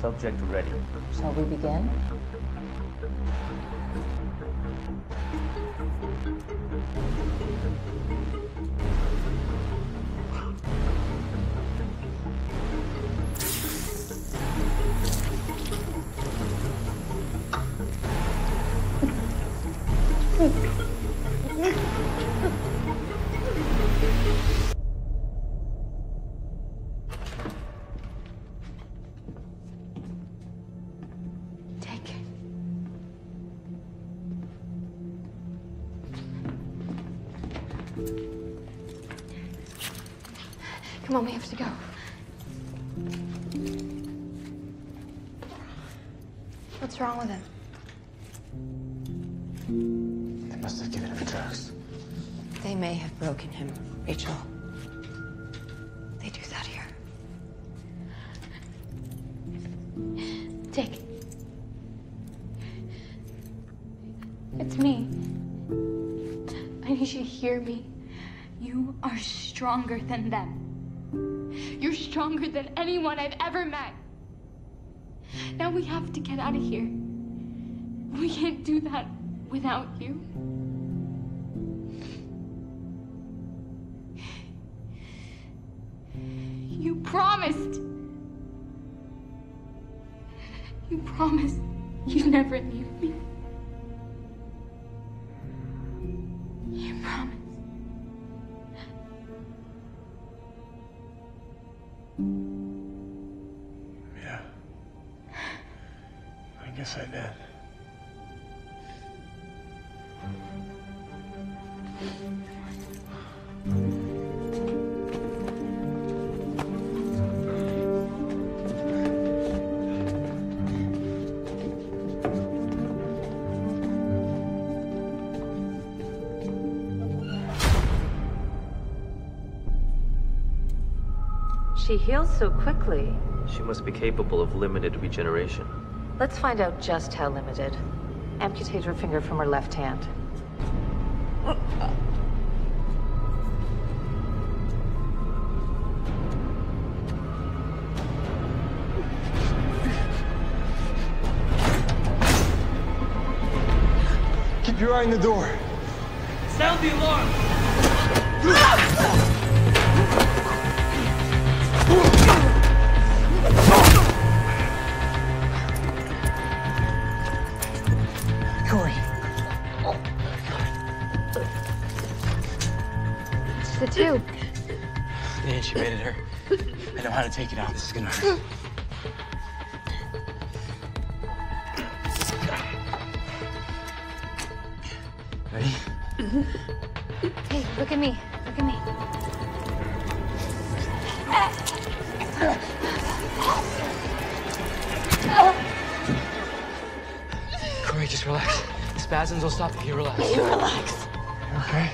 Subject ready. Shall we begin? Come on, we have to go. What's wrong with him? They must have given him drugs. They may have broken him, Rachel. They do that here. Dick. It's me. I need you to hear me. You are stronger than them. You're stronger than anyone I've ever met. Now we have to get out of here. We can't do that without you. You promised. You promised you'd never leave me. Yeah. I guess I did. She heals so quickly. She must be capable of limited regeneration. Let's find out just how limited. Amputate her finger from her left hand. Keep your eye on the door. Sound the alarm! the tube. They intubated her. I know how to take it out. This is gonna hurt. Ready? Hey, look at me. Look at me. Kory, just relax. The spasms will stop if you relax. You relax. Okay?